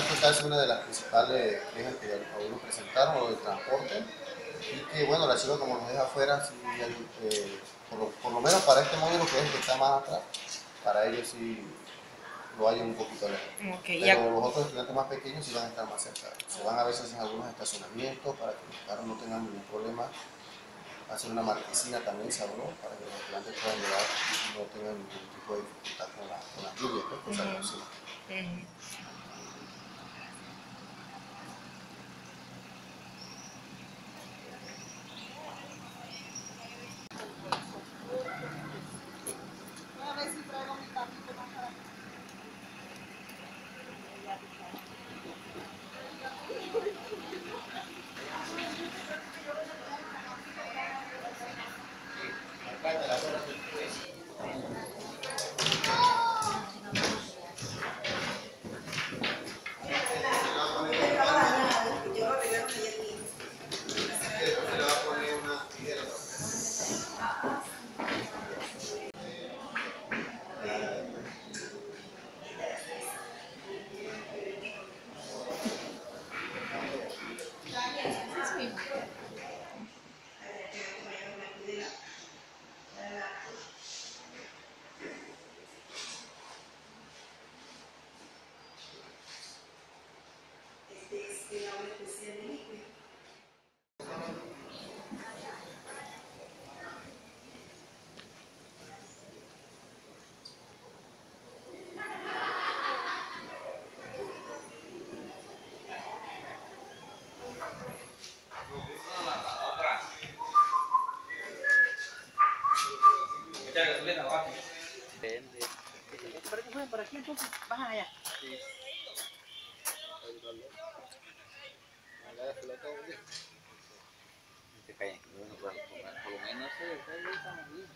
Fue casi una de las principales quejas que algunos presentaron, lo del transporte, y que bueno, la chiva como nos deja afuera, sí, eh, por, lo, por, lo, menos para este módulo que es el que está más atrás, para ellos sí lo hay un poquito lejos. Okay, Pero ya. los otros estudiantes más pequeños sí van a estar más cerca. Se van a veces en algunos estacionamientos para que los carros no tengan ningún problema. Hacer una marquesina también se habló para que los estudiantes puedan llegar y no tengan ningún tipo de dificultad con la, con la lluvia, pues, That's weird. Cosa Ujú. así. Ujú. ¿Para qué fueron por aquí entonces? Bajan allá. Se caen, bueno, por, por lo menos eh, ahí estamos bien.